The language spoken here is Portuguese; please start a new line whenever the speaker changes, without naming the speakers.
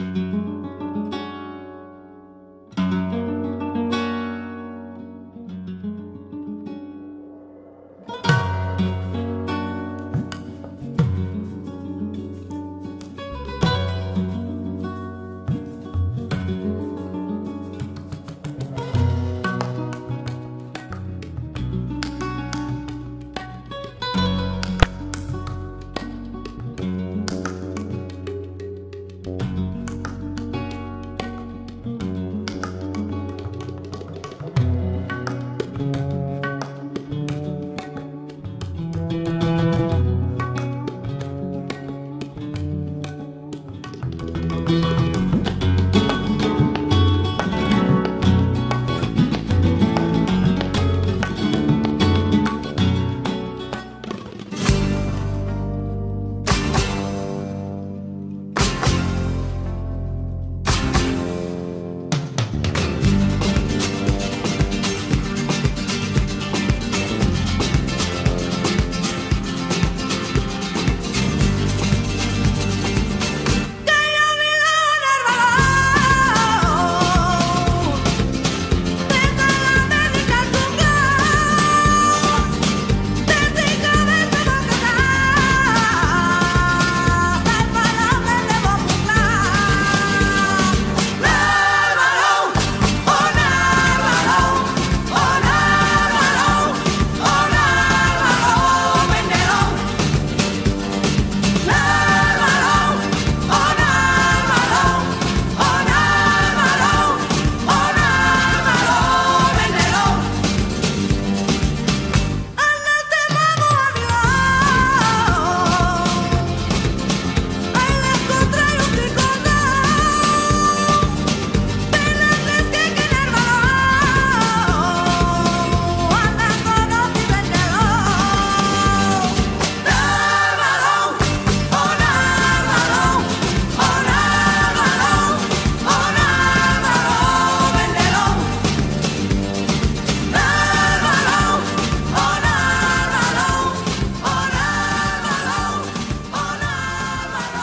Música